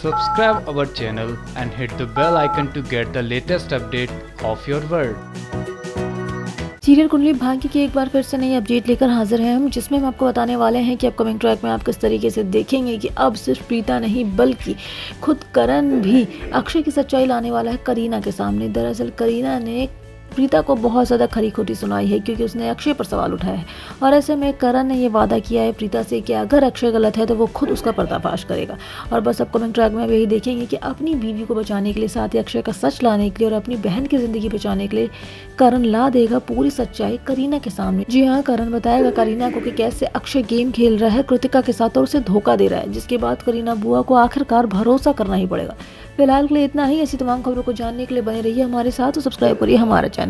Subscribe our channel and hit the bell icon to get the latest update of your world. Serial Kundali Bhagya की एक बार फिर से नई update लेकर हाजिर हैं हम, जिसमें हम आपको बताने वाले हैं कि अपकमिंग ट्रैक में आप किस तरीके से देखेंगे कि अब सिर्फ़ प्रीता नहीं, बल्कि खुद करण भी अक्षय की सच्चाई लाने वाला है करीना के सामने दरअसल करीना ने प्रीता को बहुत ज़्यादा खरी खोटी सुनाई है क्योंकि उसने अक्षय पर सवाल उठाया है। और ऐसे में करण ने ये वादा किया है प्रीता से कि अगर अक्षय गलत है तो वो खुद उसका पर्दाफाश करेगा। और बस अब कमेंट ट्रैक में यही देखेंगे कि अपनी बीवी को बचाने के लिए, साथ ही अक्षय का सच लाने के लिए और अपनी बहन की ज़िंदगी बचाने के लिए करण ला देगा पूरी सच्चाई करीना के सामने। जी हाँ करण बताएगा करीना को कि कैसे अक्षय गेम खेल रहा है, कृतिका के साथ और उसे धोखा दे रहा है। जिसके बाद करीना बुआ को आखिरकार भरोसा करना ही पड़ेगा। फ़िलहाल के लिए इतना ही। ऐसी तमाम खबरों को जानने के लिए बने रहिए हमारे साथ और सब्सक्राइब करिए हमारा channel